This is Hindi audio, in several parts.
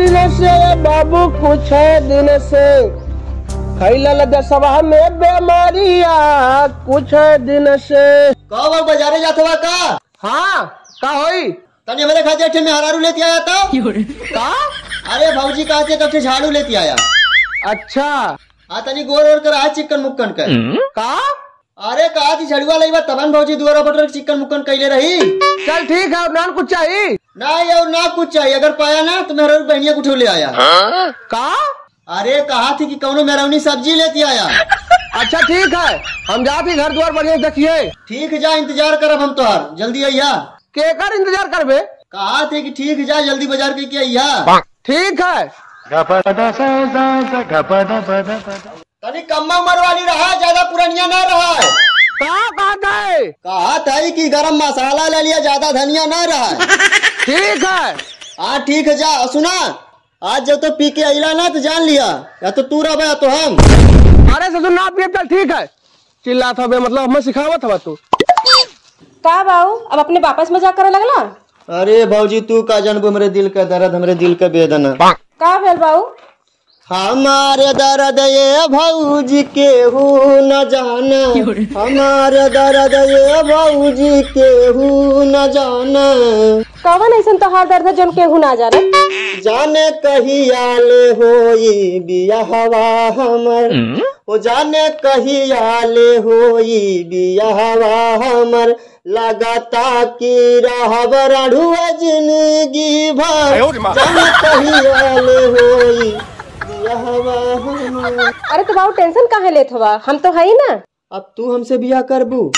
दिन से बाबू कुछ है दिन से। खैला दसवा में बीमारिया कुछ दिन से। का बाजारे जात हुआ का? हाँ का होई? तने मेरे खाते अठे में हरारू लेती आया था? का अरे भाऊजी कहते तो अठे झाड़ू लेती आया? अच्छा। हाँ तनी गोर और कर आज चिकन मुक्कन कर। का? अरे कहा थी झड़ुआ लई तबन भाऊजी दुआरा बटर चिकन मुक्कन कैले रही। चल ठीक है नान कुछ चाहिए। ना ये और ना कुछ चाहिए। अगर पाया ना तो मेहरा बहनिया कुछ ले आया? का? अरे कहा थी कि कौनो मेहरौनी सब्ज़ी लेती आया? अच्छा ठीक है। हम जाते घर द्वार बढ़िया देखिए। ठीक जा इंतज़ार करब हम तोहार जल्दी अइया केकर इंतज़ार करबे? कहा थे कि ठीक जा जल्दी बाज़ार के अइया ठीक है। तनी कम्मा उम्र वाली रहा ज़्यादा पुरानिया ना रहा। का कहा था कि गरम मसाला ले लिया ज़्यादा धनिया ना रहा। ठीक है। हाँ ठीक है जा सुना। आज जब तो पी के अला ना तो जान लिया। या तो तू रहा या तो हम। अरे ससुर ना पिए चल ठीक है। चिल्ला था मतलब हमें सिखावत हवा तू। का बाऊ? अब अपने वापस मज़ाक करे लगला? अरे भाजी तू का जानबू हमरे दिल का दर्द हमरे दिल का वेदना का भेल बाऊ? हमारे दर्द ये भौजी केहू न जाना। हमारे दर्द ये भौजी केहू न जाना। कवन ऐसन तोहार दर्द है जोन केहू ना जाने जाने कहिया ले होई बियाहवा हमर। ओ जाने कहिया ले होई बियाहवा हमर। लगाता कि रहब रढ़ुआ ज़िंदगी भर। जाने कहिया ले होई बियाहवा हमर। अरे तो बाऊ टेंशन काहे लेत हवा हम तो है ही ना। अब तू हमसे बियाह करबू।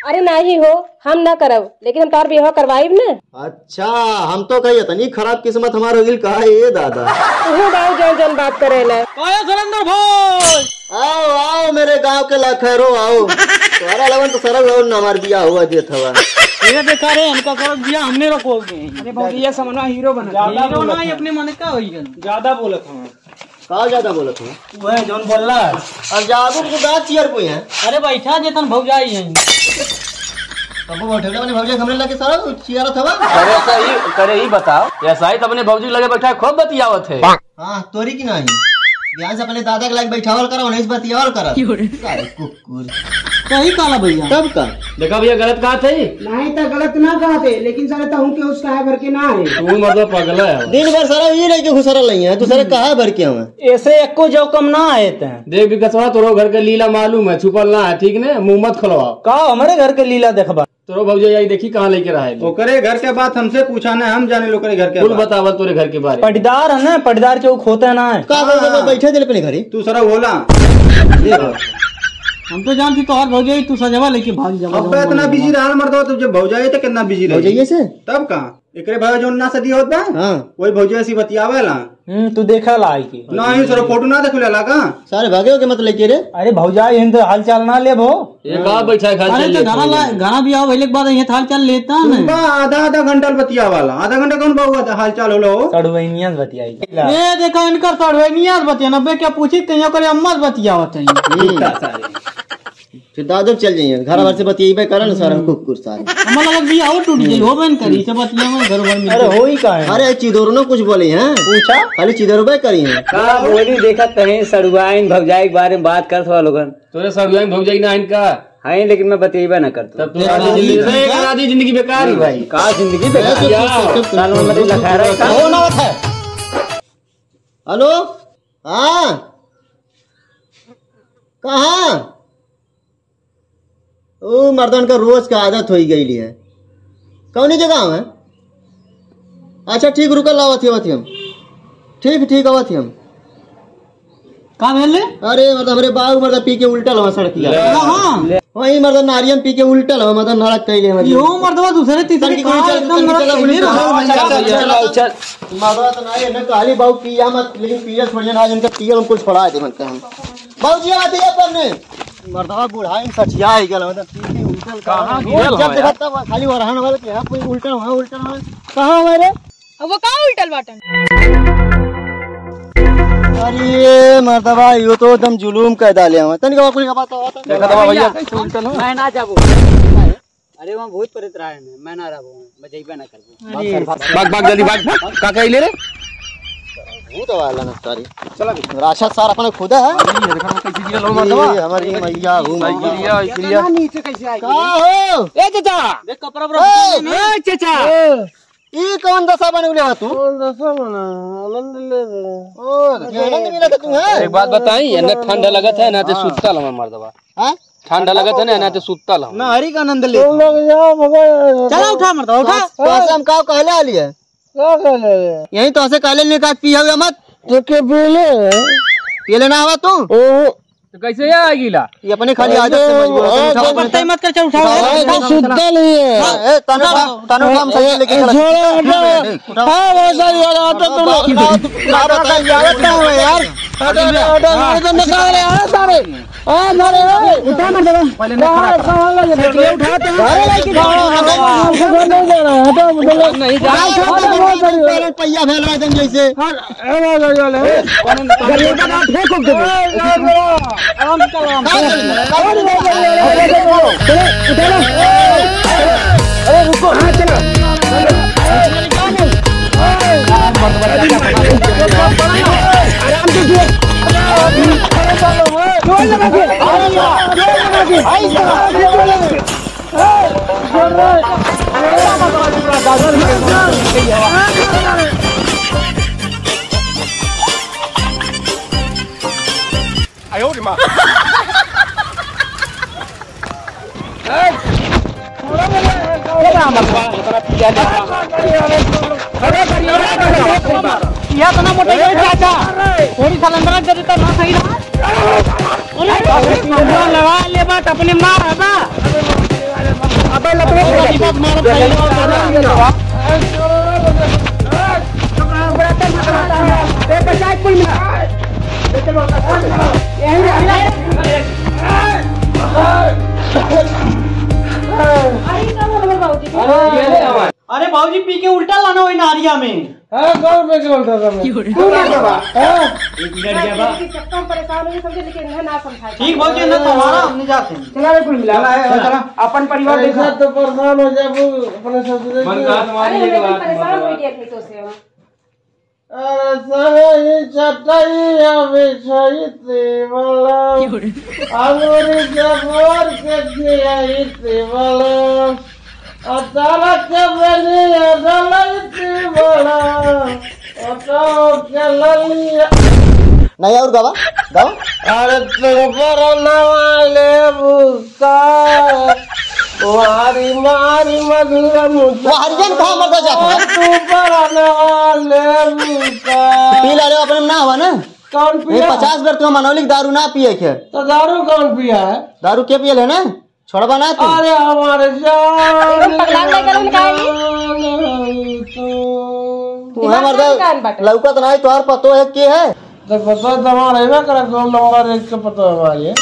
अरे नहीं हो हम ना करब लेकिन हम तोहार बियाह करवाइब ना। अच्छा हम तो कही तनी खराब किस्मत हमार हो गिल कहा ये दादा? तू बाऊ जौन जौन बात करे ला। आओ आओ मेरे गाँव के लखैरो आओ। तुम्हारा लगन तो सरल हो न हमार बियाह हुआ देत हवा ये देखा रे इनका सर दिया हमने रखोगे अरे बाबू ये समझना हीरो बना हीरो ना ये अपने मन का होई ज़्यादा बोलत हूँ। का ज़्यादा बोलत हो वह जोन जौन बोल। अब जागो को बात चेयर कोई है? अरे बैठा जेतन भौजाई है। तब बैठे मैंने भौजे हमरे लगे सारा चियारा था अरे सही करे ही बताओ। ऐसा ही तो अपने भौजी लगे बैठा खूब बतियावत है। हाँ तोरी की नहीं ध्यान से अपने दादा के लायक बैठावल करा उन्हें बतियावल करा। सारे कुकुर सही काला भैया? तब का? देखा भैया गलत कहा थे नहीं तो गलत ना कहते लेकिन सारे तो हूँ के उसका है भर के ना है तू मतलब पगला है। दिन भर सारा ये रह के घुसरल नहीं है दूसरे कहा भर के हमें ऐसे एको जो कम ना आए थे देख विकसवा तोरो घर के लीला मालूम है छुपल ना है ठीक ने? मुँह मत खुलवाओ। का हमारे घर के लीला देखबा। तोरो भौजी आई देखी कहाँ लेके रहा है ओकरे घर के बात हमसे पूछा ना हम जाने लोकरे घर के कुल बात। बतावत तोरे घर के बारे। पटीदार पटदार है ना पटीदार चौक होता है ना। है का बैठे दिल पे घरे? तू सरा बोला। हम तो जानती तो हर भौजाई तू सजवा लेके भाग जावा तो इतना बिज़ी रहा मर्द तो जब भौजाई तो कितना बिज़ी रह? जाइए से? तब का एकरे भाई जो ना सदी होत बा हाँ। वही भौजाई सी बतियावेला। हम्म तू देखा लाई की ना ही सर फ़ोटो ना देखलेला का? सारे भागे के मत लेके रे? अरे भौजाई हिंद हाल चाल ना ले भो। ये कहाँ बैठा है घर अरे तो ला घरा भी आओ पहले के बाद ये हाल चाल लेता ना। बा आधा आधा घंटा बतियावाला। आधा घंटा कौन बहुआ हाल? चाल होलो सड़वैनिया बतियाई ये देखो इनकर सड़वैनिया बतिया नब्बे क्या पूछी? कहीं करे अम्मा बतियावत है। फिर दादो चल जाइए घर भर से बतियाबे करे ना सारा कुकुर सारे। हमारा लग भी आओ टूट गई हो बन करी सब बतिया में घर भर में अरे हो ही का है? अरे चिदोर ने कुछ बोले हैं? पूछा? खाली चिदोर करी हैं। का बोली? देखा कहीं सड़ुआइन भौजाई के बारे में बात करत हुआ लोगन। तोरे सड़ुआ में भौजाई ना इनका है लेकिन मैं बतेबा ना करता तब तो आधी ज़िंदगी ज़िंदगी बेकार ही भाई का ज़िंदगी बेकार? साल में मतलब लखा रहा हो। ना है। हेलो? हाँ? कहाँ? ओ मर्दन का रोज का आदत हो गई है। कौनी जगह है? अच्छा ठीक रुकल आवत आवत हम। ठीक ठीक आवत हम। का भेले अरे मतलब हमरे बाग मर्द पी के उल्टल हवा सड़किया हाँ। वही मर्द नारियम पी के उल्टल हवा मतलब नारक कैले हमारी यो मर्दवा दूसरे तीसरे का चल, एकदम नरक रहो। चला, मर्दवा तो नहीं है ना काली बाबू पिया मत लेकिन पिया छोड़िए ना आज इनका पिया हमको छोड़ा दे मन हम। बाबूजी आते हैं पर ने मर्दवा बूढ़ा इन सठिया ही गल मतलब पी के उल्टल कहाँ गिरल जब देखा तब खाली वरहन वाले के यहाँ कोई उल्टल वहाँ उल्टल वहाँ कहाँ हमारे? वो का उल्टल बाटन अरे मर्दवा यो तो एकदम जुलूम कह डाले हम तनिक कोई का बात होता देखा तो भैया कैसे उल्टल हो मैं ना जाबो अरे वहाँ भूत प्रेत रहा है मैं ना रहबो मैं जइबे ना करबो भाग भाग जल्दी भाग का कहले रे भूत वाला ना सारी चला राशा सार अपने खुद है ये हमारी मैया हूँ मैया का हो ए चाचा देख कपड़ा ए चाचा ई कौन दशा बनौले हो तू ओ आनंद मिला था तू है एक बात बताई एने ठंडा लगत है ना ते सुतल हम मर्दवा हाँ? ठंडा लगत है ना ना ते सुतल हम ना हरी का आनंद ले। जाओ भगवान चला उठा। तो हम का कहले आली है यही तो ऐसे कहले नहीं का पिया हुआ मत तो के पीले पी लेना हवा तू ओ तो कैसे ये आगिला ये अपनी खाली आदत से मजबूर है पत्ता ही मत कर चल उठा तो सुनता नहीं है ए तनु तनु हम सही लेके चला छोड़ो हटो हाँ सारी वाला तुम लोग ना बता यार क्या हुआ यार तो निकाल रहे हैं हाँ सारे उठा मत दो पहले ना कहाँ लगे उठा तो सारे लेके जाओ हटो नहीं जा रहा हटो मतलब नहीं जा पहले पहिया फैल रहा है। जैसे या तना मोटे गए चाचा थोड़ी सलंदरा दे देता ना सही ना लगा ले बात अपने मार अबे लपड़े अरे बाबूजी पी के उल्टा लाना हुई नारिया में। ठीक बाबूजी ना तुम्हारा हमने जाते हैं। अपन परिवार देखा। तो परेशान हो जाए अपने ससुर अरे सही चटैया बिछैते वाला। अंगूरी के मोर के खियाइते वाला। अचानक के बनिया डलैते वाला अटाओ के ललिया नहीं और गवा गवा। अरे तुम पर नवाले बुका वारी मारी मधुर मुझा हरिजन कहाँ मरता जाता है? पर नवाले बुका पी ला रहे अपने ना हुआ ना? कौन पिया? पचास बार तुम मनौलिक दारू ना पिए खे तो दारू कौन पिया है? दारू के पिए ना छोड़बा ना तू। अरे हमारे जान पगला के गले में तू। है मर्द लौकत नहीं तोहर पतो है के है। तो पता है तुम्हारा है करा दो नंबर एक का पता है हमारे।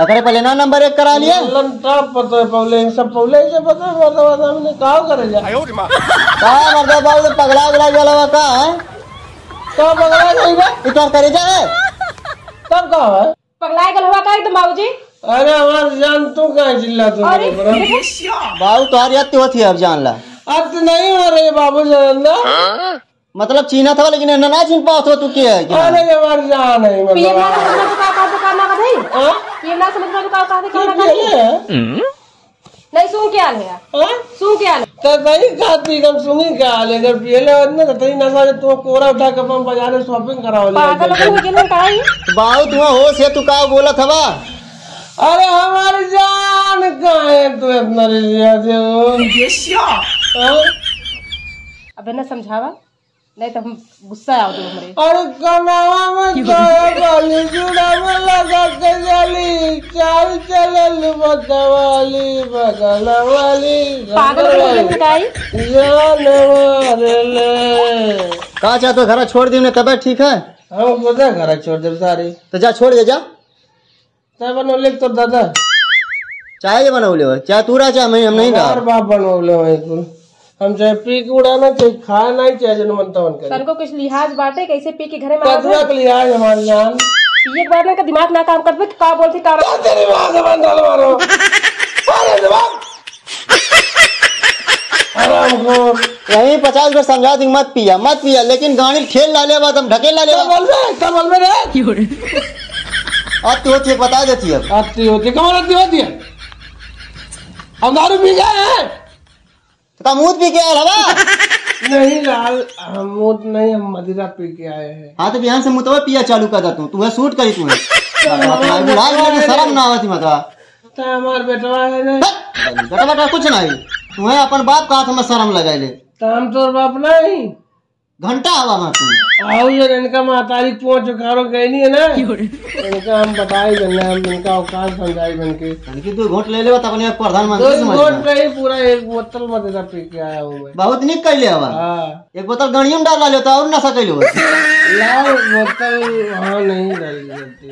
अगर पहले ना नंबर एक करा लिए। लन टॉप पता है पहले इन सब पहले से पता है पता है हमने कहा करे जा। कहा मर्द बाबू पगला उगला गया का है तो पकड़ा जाएगा इतना करे जा है? तब कहा है? पगलाए गल हुआ का एकदम बाबूजी? अरे हमारे जान तू कहाँ चिल्ला तू अरे बाबू तोहर याद तो थी अब जान ला। अब तो नहीं हो रही बाबू जान मतलब चीना था लेकिन ना ना चिन पाओ तू के है क्या अरे हमारी जान है मतलब। ना समझ में का का दुकान ना कथई हाँ? पीर ना समझ में का का दुकान ना ये है? नहीं सुन के आल है? हाँ? सुन के आल तो नहीं खाती कम सुनी क्या ले जब पियले ना तो तई नशा तू कोरा उठा के अपन बाज़ार में शॉपिंग कराओ ले पागल हो गेल काई बाबू तू होश है तू का बोला था बा? अरे हमारी जान कहाँ है तू इतना हाँ? अबे ना समझावा? नहीं तो हम गुस्सा आओ तुम हमरे। अरे कनावा में बाली जुड़ा में लगा के जाली। चाल चलल बगल वाली पागल हो जान मारे ले। कहा चाहते घर छोड़ दी तबियत ठीक है? हम खुदा घर छोड़ दे सारी। तो जा छोड़ दे जा। चाहे बनौले तो दादा? चाहे ये बनाओ ले चाहे तू रहा चाहे मैं हम नहीं और बाप बनौले हम चाहे पी के उड़ाना चाहे खाए नहीं चाहे जन मनता मन करे. सन को कुछ लिहाज बाटे कैसे पी के घरे में आ कतरा के लिहाज हमारी जान। बाद ना का दिमाग ना काम करते का बोलते का तेरी माँ से बंद डाल मारो अरे दिमाग यही पचास बार समझा दी मत पिया मत पिया लेकिन गाड़ी खेल ला ले बाद हम ढकेल ला। ले बोल रहे। बोल रहे अब तो होती है बता देती है आती होती है कौन आती होती है। हम दारू पी गए हैं। तो मुँह पी के आया हवा नहीं लाल हम मूत नहीं हम मदिरा पी के आए हैं। हाँ तो बिहान से मुतवा पिया चालू कर देता हूँ। तू है शूट करी तू है। कि शर्म ना आवती मतवा तो हमार बेटवा है ना। बेटा बेटा कुछ नहीं। तू है अपन बाप का हाथ में शर्म लगाए ले। तो हम तो बाप नहीं। घंटा हवा में आओ ये इनका महतारी पहुँच उखाड़ो गई नहीं है ना? इनका हम बताए देंगे हम इनका अवकाश समझाए बन के। कि तू घोट ले लेवा अपने प्रधानमंत्री समझ वोट में। पे ही पूरा एक बोतल मदिरा पी के आया हूँ मैं। बहुत निक कर ले हवा हाँ। एक बोतल गाड़ियों में डाल लो तो और नशा कर लो लाल बोतल वहाँ नहीं डाली जाती।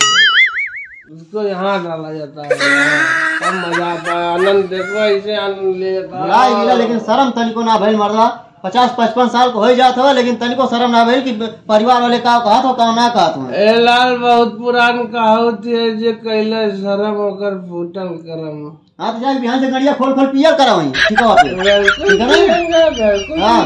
उसको यहाँ डाला जाता है। कम मज़ा आता है। आनंद देखो इसे आनंद ले जाता है। लेकिन शर्म तनिको ना भइल मर्दा पचास पचपन साल को हो जात हो लेकिन तनिको शर्म ना भइल कि परिवार वाले का कहत हो का ना कहत हो ए लाल बहुत पुरान कहावत है जे कहले शरम होकर फूटल करम। हाँ तो जाके बिहान से गड़िया खोल खोल पियर ठीक है ठीक है ना? हाँ।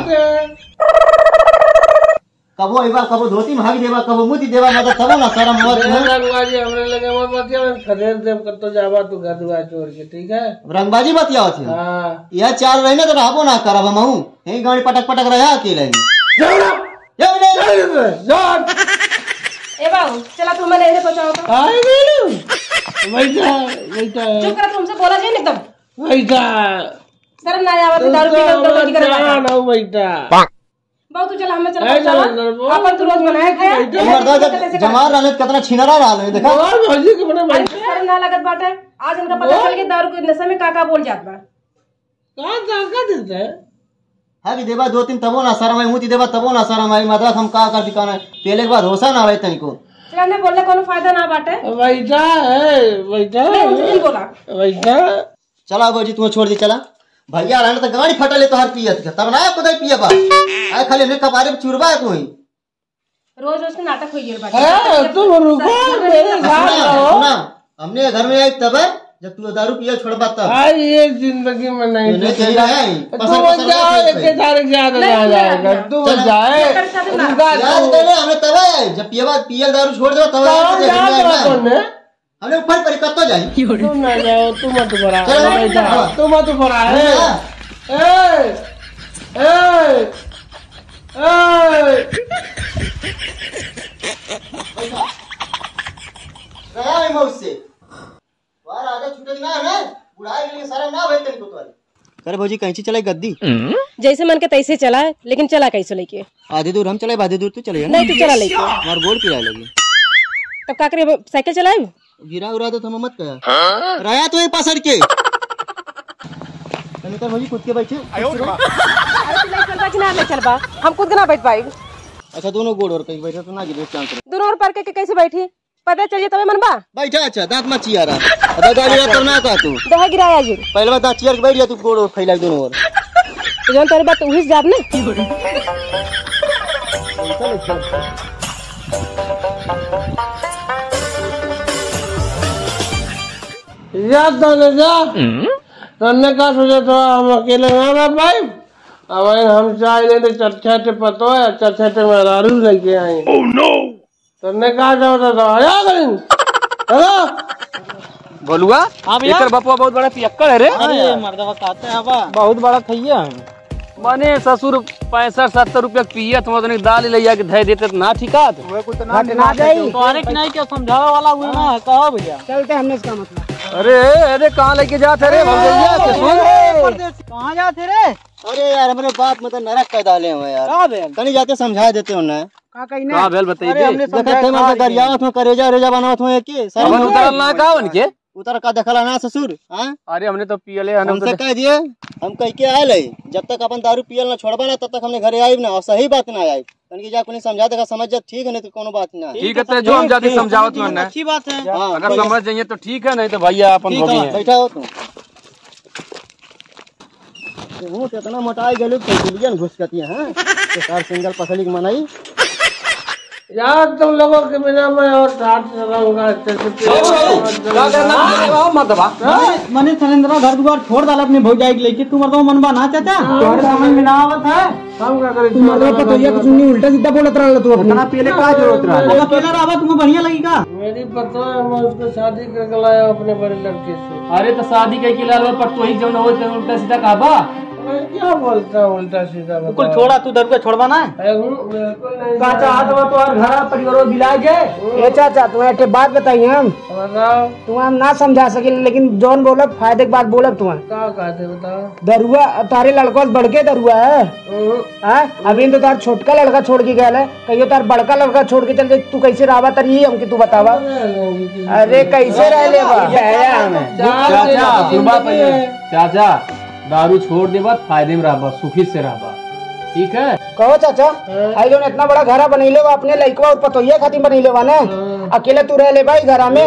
कबो एबा कबो धोती में हागी देबा कबो मुती देबा मतलब तबो ना शर्म मत रंगबाजी हमरे लगे मत बतिया मैं खदेड़ देव कर तो जावा तू घर दुआ छोड़ के ठीक है? रंगबाजी बतिया थी हाँ। यह चाल रही ना तो रहबो ना करब हम हूँ गाड़ी पटक पटक रहा अकेले ही ये बोले, ए बाबू चला तू मैंने इन्हें पहुंचाओ तो आई बेलू बैठा बैठा चुप कर तुमसे बोला जाए एकदम। बैठा शर्म ना तो दारू पी कर तो की करेगा ना बैठा तू चला हमें चला अपन तू रोज बनाए जमार रहने तो कितना छिनरा रहा है देखा? और भौजी के बने बैठा शर्म ना लगत बाटे। आज इनका पता चल गया दारू के नशे में काका बोल जात बा। कहाँ कहाँ देते हैं देबा दो तीन तबो ना शर्म आई मुती देबा तबो ना शर्म आई मतलब हम का कर दिखाना पहले के बाद होशा ना आवे तनिको चला ने बोलने कोनो फ़ायदा ना बाटे। बैठा है नहीं बोला। बैठा चला बाबूजी तुम्हें छोड़ दी चला। भैया रहने तो गाड़ी फटले तो हर पियत के तब ना कुदाई पिया बा आए खाली ने कपारे पे चुरबा है तू ही रोज रोज के नाटक हो गया है बाटे तुम रुको मेरे साथ सुना रहो। हमने घर में आई तब है जब तू दारू पिया छोड़बा तब। आज ये ज़िंदगी में नहीं नहीं कही रहा है? तुम जाओ एक याद आ जाएगा तुम जाए। याद तू। हमने तब जब पिया पिया दारू छोड़ दो तब हमने ऊपर पर कत्तो जाई तुम ना जाओ तुम मत बड़ा चलो, बैठा चलो। तुम मत बड़ा है। हाँ। ए ए ए रहा है मौत से। बाहर आजा छूटे ना है बुढ़ाई के लिए शर्म ना भाई तनिको तो करे भौजी कैंची चलाई गद्दी? जैसे मन के तैसे चला है लेकिन चला कैसे लेके? आधे दूर हम चले आधी दूर तू चले नहीं तू चला लेके। हमार गोल पिराए लगी। तब का करे साइकिल चलाए? गिरा उरा तो मत कहा राया तो ये पासर के। तनिक भौजी खुद के बैठे। चलबा कि ना ले चलबा हम खुद ना बैठ पाएगी अच्छा दोनों गोड़ और कहीं बैठे तो ना गिरे चांस दोनों और पर के कैसे बैठी? पता चलिए तबे मनबा? बैठा अच्छा दांत मत चिया रहा। अदा गाड़ी रहा ना कहा तू। दहा गिराया जी। पहले बात दांत चियर के बैठ जा तू गोड़ और फैला दोनों ओर तो जौन तेरे बात उहिस जाब ना? जा तो ने जा तन्ने का सोचा था हम अकेले ना रह पाए। अब हम चाह ले तो चर्चा पतो है चर्चा में दारू लेके आए। ओह नो तन्ने कहा जाओ तो आया करें हेलो बोलुआ एकर बपुआ बहुत बड़ा पियक्कड़ है रे। बहुत बड़ा थैया माने ससुर पैंसठ सत्तर रुपया पियत तुम तनिक दाल ले जाके धै देते तो ना ठिकात ना जाई तोहरे के नहीं के समझावे वाला हुए ना? कहो भैया। चलते हमने इसका मतलब। अरे अरे कहाँ लेके जाते रे? कहाँ जाते रे? अरे यार हमारे बाप मतलब नरक का डाले हुए यार। का कहीं जाते समझा देते उन्हें। कहीं कहाँ भेल बताइए दरिया थे मतलब गरियावत में करेजा रेजा बनावत में के सारे उतरल ना का उनके? उतर का देखला ना ससुर? हाँ? अरे हमने तो पियले हन हमसे कह दिए हम कह के आए लई जब तक अपन दारू पियल ना छोड़बा ना तब तक हमने घरे आइब ना और सही बात ना आई तन जा कोनी समझा देगा समझ जा ठीक है नहीं तो कोनो बात ना। ठीक है तो जो हम जाती समझावत में ना अच्छी बात है। अगर समझ जाइए तो ठीक है नहीं तो भैया अपन भोगी है है। बैठा हो तुम हूँ कितना मोटाई गलू कैलियन घुसकती है हाँ? तो सिंगल पसली मनाई। यार तुम लोगों के बिना मैं और ठाट चलाऊँगा अच्छे से क्या करना मर्दबा मने सलेंद्रा घर द्वार छोड़ डाला अपने भौजाई के लेके तू मर्दवा मन बना चाचा? आवत है? तू कुछ नहीं उल्टा सीधा बोलत रहल तू अपना। पहले का ज़रूरत रहा अब अकेला रहा तुम्हें बढ़िया लगी का मेरी पता है मैं उसको शादी करके लाया अपने बड़े लड़के से। अरे तो शादी कई के लाल पर तो ही जौन हो तो उल्टा सीधा कहबा। मैं क्या बोलता हूँ उल्टा सीधा कुल छोड़ा तू दरुआ छोड़वा ना बिल्कुल नहीं। चाचा हाथ में तो और घर परिवार बिलाज है। ए चाचा तुम्हें एक बात बताइए हम बताओ। तुम्हें हम ना समझा सके लेकिन जौन बोलब फ़ायदे की बात बोलब तुम्हें। क्या कहते बताओ? दरुआ तारे लड़कों से बढ़के दरुआ है? अभी तो तार छोटका लड़का छोड़ के गया है। कहियो तार बड़का लड़का छोड़ के चल गई तू कैसे रावा तरी हमके तू बतावा। रह अरे कैसे रह ले चाचा चाचा दारू छोड़ दे बात फ़ायदे में रहबा सुखी से रहबा ठीक है? कहो चाचा आई जो इतना बड़ा घरा बनैले बा अपने लइकवा और पतोहिया खातिर बनैले बा ने। अकेले तू रह ले भाई घरा में।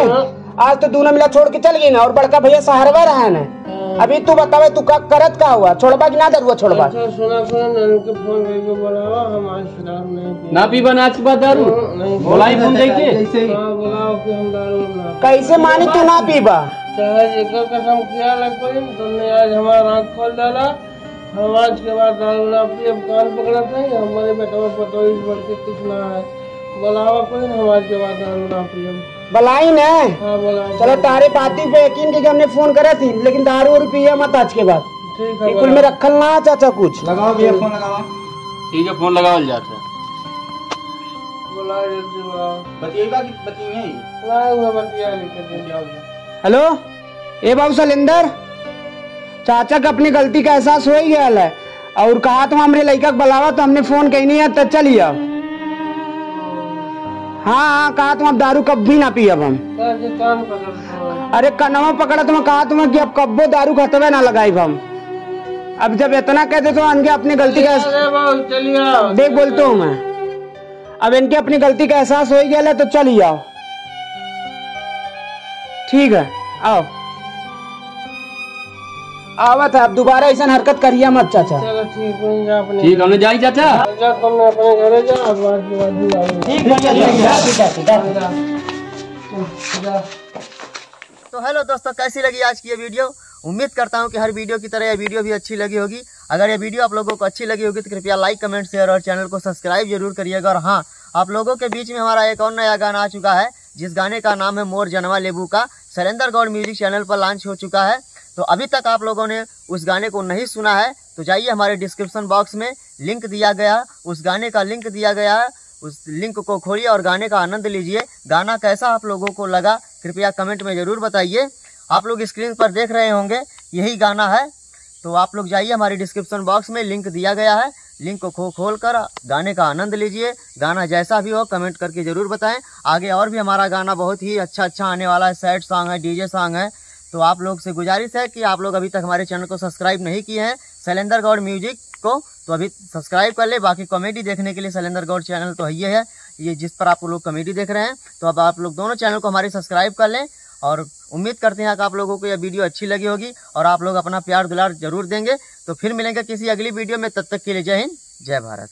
आज तो दोनों मिला छोड़ के चल गई ना और बड़का भैया सहारवा रहा है अभी तू बतावे तू का करत का हुआ? छोड़बा कि ना दरुआ छोड़बा? अच्छा सुना सुना नन के फ़ोन करके बुलावा हम आज शराब नहीं ना पीबा नाच बाद दारू। बोलाई फ़ोन जाके हाँ बुलाओ कि हम दारू ना कैसे मानी तू ना पीबा चाहे जेकर कसम किया लग कोई तुमने आज हमारा आँख खोल डाला। हम आज के बाद दारू ना पी अब कान पकड़त नहीं हमारे बेटा पतो इस बढ़ के कुछ ना है। बुलावा कोई हम आज के बाद दारू ना पी हम बलाई ने? हाँ चलो तारे बाती पे यकीन की हमने फ़ोन करा थी लेकिन दारू और पिए मत आज के बाद। ठीक है में रखल ना चाचा कुछ। लगाओ भैया फ़ोन लगाओ। ठीक है फ़ोन लगावल जाता है बुलाओ जल्दी बुलाओ बतिएगा कि बतिए लाए हुए बतिया लेके दे जाओ हेलो? ए बाबू सलेंदर चाचा का अपनी गलती का एहसास हो ही गया है और कहा तुम हमरे लड़का के बुलावा तो हमने फ़ोन कही नहीं है तो चलिए अब। हाँ हाँ कहा तुम अब दारू कब भी ना पी अब हम। हो अरे कनवा पकड़ा तुम्हें कहा तुम्हें कि अब कब्बो दारू खतवे ना लगाई हम। अब जब इतना कहते तो इनके अपनी गलती का देख बोलता हूँ मैं। अब इनके अपनी गलती का एहसास हो ही गया है तो चल ही आओ। ठीक है आओ। आवत है अब दोबारा ऐसा हरकत करिए मत चाचा। चलो ठीक है अपने ठीक हमने जाई चाचा। जा तुमने अपने घरे जा अब आज के बाद ही आओ तो हेलो दोस्तों कैसी लगी आज की ये वीडियो? उम्मीद करता हूँ कि हर वीडियो की तरह ये वीडियो भी अच्छी लगी होगी। अगर ये वीडियो आप लोगों को अच्छी लगी होगी तो कृपया लाइक कमेंट शेयर और चैनल को सब्सक्राइब ज़रूर करिएगा। और हाँ आप लोगों के बीच में हमारा एक और नया गाना आ चुका है जिस गाने का नाम है मोर जनवा लेबू का। सरेंद्र गौड़ म्यूज़िक चैनल पर लॉन्च हो चुका है। तो अभी तक आप लोगों ने उस गाने को नहीं सुना है तो जाइए हमारे डिस्क्रिप्शन बॉक्स में लिंक दिया गया, उस गाने का लिंक दिया गया है उस लिंक को खोलिए और गाने का आनंद लीजिए। गाना कैसा आप लोगों को लगा, कृपया कमेंट में ज़रूर बताइए। आप लोग स्क्रीन पर देख रहे होंगे, यही गाना है। तो आप लोग जाइए हमारे डिस्क्रिप्शन बॉक्स में लिंक दिया गया है। लिंक को खो खोल कर गाने का आनंद लीजिए, गाना जैसा भी हो, कमेंट करके ज़रूर बताएँ। आगे और भी हमारा गाना बहुत ही अच्छा अच्छा आने वाला है, सैड सॉन्ग है, डीजे सॉन्ग है। तो आप लोग से गुजारिश है कि आप लोग अभी तक हमारे चैनल को सब्सक्राइब नहीं किए हैं शैलेंद्र गौड़ म्यूज़िक को तो अभी सब्सक्राइब कर ले। बाकी कॉमेडी देखने के लिए शैलेंद्र गौड़ चैनल तो है। ये जिस पर आप लोग कॉमेडी देख रहे हैं तो अब आप लोग दोनों चैनल को हमारे सब्सक्राइब कर लें। और उम्मीद करते हैं कि आप लोगों को यह वीडियो अच्छी लगी होगी और आप लोग अपना प्यार दुलार ज़रूर देंगे। तो फिर मिलेंगे किसी अगली वीडियो में, तब तक के लिए जय हिंद, जय भारत।